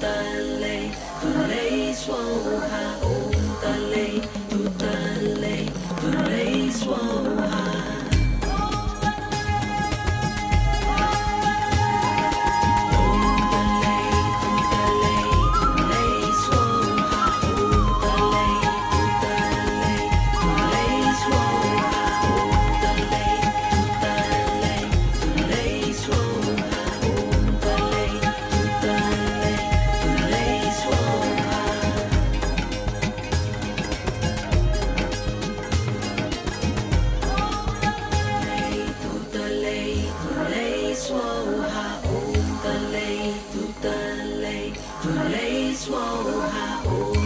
done. Tuleis, woha, oh.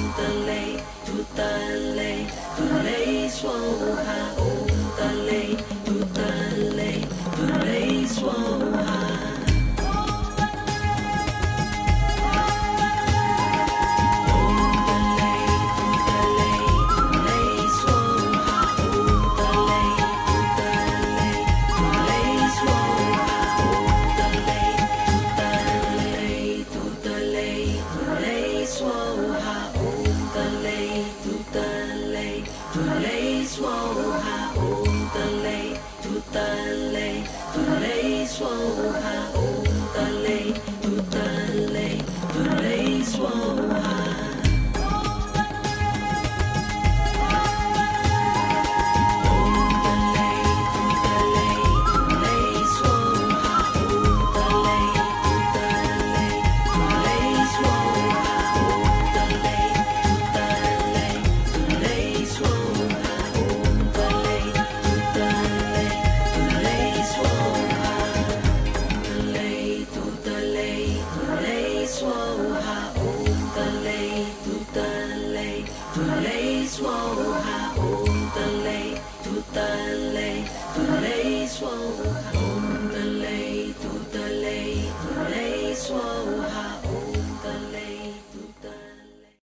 tan lejos, tu ley suave. swallow